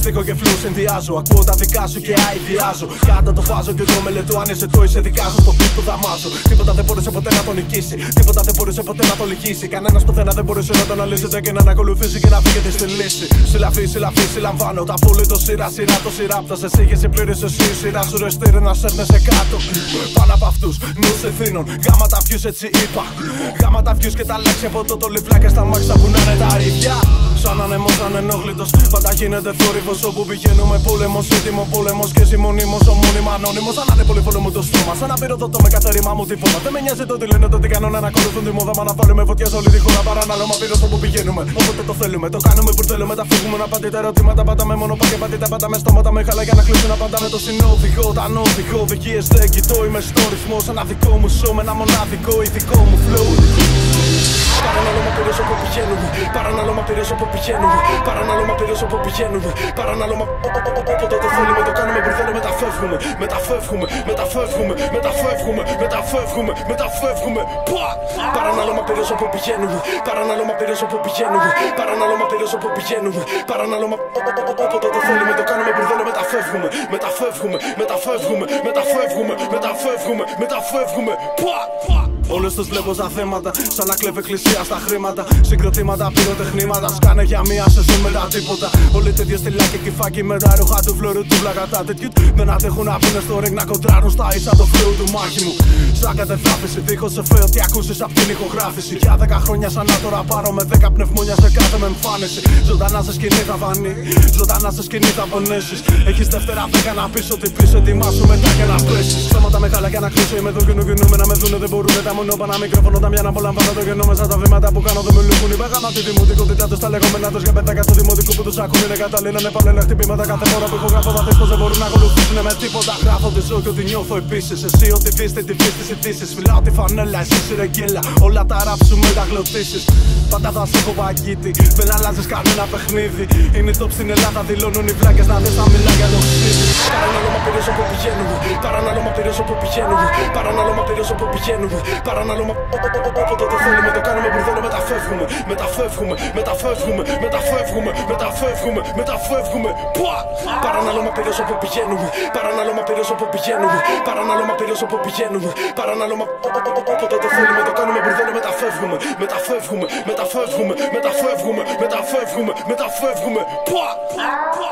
Στίχο και φλούς συνδυάζω. Ακούω τα δικά σου και αειδιάζω. Κάτω το βάζω και εγώ μελετώ. Αν είσαι το είσαι δικά σου, στο beat που δαμάζω. Τίποτα δεν μπορούσε ποτέ να τον νικήσει. Τίποτα δεν μπορούσε ποτέ να το λυγίσει. Κανένας πουθενά δεν μπορούσε να τον αλύσετε και να ανακολουθήσει και να φύγετε στη λύση. Συλλαφή, συλλαφή, συλλαμβάνω. Τα πουλί το σειρά, σειρά το σειρά. Σε εσύ και πλήρη εσύ, σειρά σου ρεστήρι να σέρνεσαι κάτω. Πάνω από αυτούς, νου ευθύνων. Γάμα τα βιού έτσι είπα. Γάμα τα βιού και τα λέξει από το το λιφλάκι στα μάξα που να είναι τα ρηδιά. Σαν ανεμό, ανενόχλητο. Πάντα γίνεται θόρυβος όπου πηγαίνουμε. Πόλεμο, έτοιμο πόλεμος και εσύ μονίμω. Ο μόνιμο ανώνυμος. Σαν να είναι πολύ μου το στόμα. Σαν να πυροδοτώ με κάθε ρήμα μου τίποτα. Δεν με νοιάζει το τι λένε, το τι κάνουν. Να ακολουθούν τη μόδα. Μα να βάλουμε φωτιά σε όλη τη χώρα. Παρανάλωμα πήρε όπου πηγαίνουμε. Όποτε το θέλουμε, το κάνουμε που θέλουμε. Τα φύγουμε να πάτε τα ερωτήματα. Πάντα με μόνο πάγια. Πάντα πάντα με στόματα με χαλά για να κλείσουν. Πάντα με το συνόδηγο. Τα νόδηγο. Οδηγίες δεν κοιτώ. Είμαι στο ρυθμό. Σαν ένα δικό μου σώμα. Ένα μοναδικό ηθικό μου flow. Παρανάλωμα πήρες όπου πηγαίνουμε. Παρανάλωμα πήρες όπου πηγαίνουμε. Παρανάλωμα πήρες όπου πηγαίνουμε. Παρανάλωμα όποτε το θέλουμε το κάνουμε μπουρδέλο μεταφεύγουμε. Μεταφεύγουμε, μεταφεύγουμε, μεταφεύγουμε, μεταφεύγουμε, μεταφεύγουμε. Παρανάλωμα πήρες όπου πηγαίνουμε. Παρανάλωμα πήρες όπου πηγαίνουμε. Παρανάλωμα πήρες όπου πηγαίνουμε. Παρανάλωμα όποτε το θέλουμε το κάνουμε μπουρδέλο μεταφεύγουμε. Μεταφεύγουμε, μεταφεύγουμε, μεταφεύγουμε, μεταφεύγουμε, μεταφεύγουμε Όλε τους βλέπω στα θέματα, σαν να κλέβει εκκλησία στα χρήματα. Συγκροτήματα, πυροτεχνήματα, σκάνε για μία σεζόν με τα τίποτα. Όλοι τέτοιο στυλάκι και φάκι με τα ροχά του φλωρού του βλακατά. Τέτοιου δεν αντέχουν να πούνε στο ring να κοντράρουν στα ίσα το φλοιού του μάχη μου. Σαν κατεδάφιση, δίχως σε φέω τι ακούσεις από την ηχογράφηση. Για δέκα χρόνια σαν να τώρα πάρω με δέκα πνευμόνια σε κάθε με εμφάνιση. Ζωντανά σε σκηνή θα βανεί, ζωντανά σε σκηνή θα πονέσεις. Έχεις δεύτερα δέκα να πεις ότι πίσω ετοιμάσου μετά και να πέσεις. Θέματα μεγάλα για να κλείσω, είμαι εδώ κοινού να με δούνε δεν μπορούν τα μονόπα ένα μικρόφωνο τα μια να απολαμβάνω το γεννό μέσα τα βήματα που κάνω δεν με λουκούν. Είπα γάμα τη δημοτικότητά τους, τα λεγόμενά του για πεντάκα στο δημοτικό που τους ακούν. Είναι κατάλληλα, είναι παλαιότερα χτυπήματα κάθε φορά που έχω γράφω. Θα πως δεν μπορούν να ακολουθήσουν με τίποτα. Γράφω τη ζωή και ότι νιώθω επίσης. Εσύ ότι δίστε τη φύση τη ειδήσει. Φυλάω τη φανέλα, εσύ σιρεγγέλα. Όλα τα ράψουμε τα γλωτήσει. Πάντα θα σου έχω παγκίτη. Δεν αλλάζεις κανένα παιχνίδι. Είναι top στην Ελλάδα, δηλώνουν οι βλάκες να δει να μιλά για το ξύδι. Παρανάλωμα πήρε όπου πηγαίνουμε. Παρανάλωμα πήρε όπου πηγαίνουμε. Παρανάλωμα πήρε όπου πηγαίνουμε. Παρανάλωμα όποτε το θέλουμε το κάνουμε μπουρδέλο μεταφεύγουμε. Μεταφεύγουμε, μεταφεύγουμε, μεταφεύγουμε, μεταφεύγουμε, μεταφεύγουμε. Παρανάλωμα πήρε όπου πηγαίνουμε. Παρανάλωμα πήρε όπου πηγαίνουμε. Παρανάλωμα πήρε όπου πηγαίνουμε. Παρανάλωμα όποτε το θέλουμε το κάνουμε μπουρδέλο μεταφεύγουμε. Μεταφεύγουμε, μεταφεύγουμε, μεταφεύγουμε, μεταφεύγουμε, μεταφεύγουμε. Όποτε